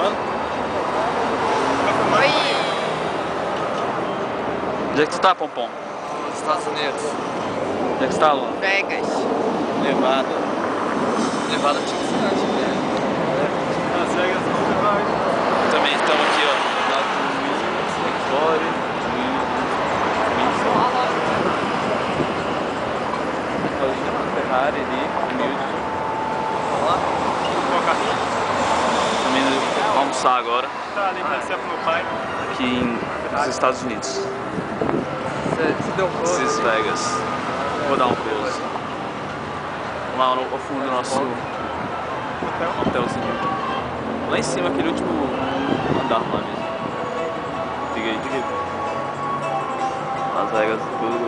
filmando? Oi! Onde é que tu tá, Pompom? Nos Estados Unidos. Onde é que tu tá, Lu? Vegas. Nevada. Nevada tinha que ser, acho que é. Las Vegas não vai. Também estamos aqui, ó. Lá com o Williams, Flores, Wilson. Paulinho, Ferrari ali, humilde. Almoçar agora, Tá ali pra ser pro pai. aqui em, nos Estados Unidos. Um Cis Vegas. Vou dar um close. Lá no, ao fundo do nosso hotelzinho. Lá em cima, aquele último andar lá mesmo. Liga aí. Las Vegas Boulevard.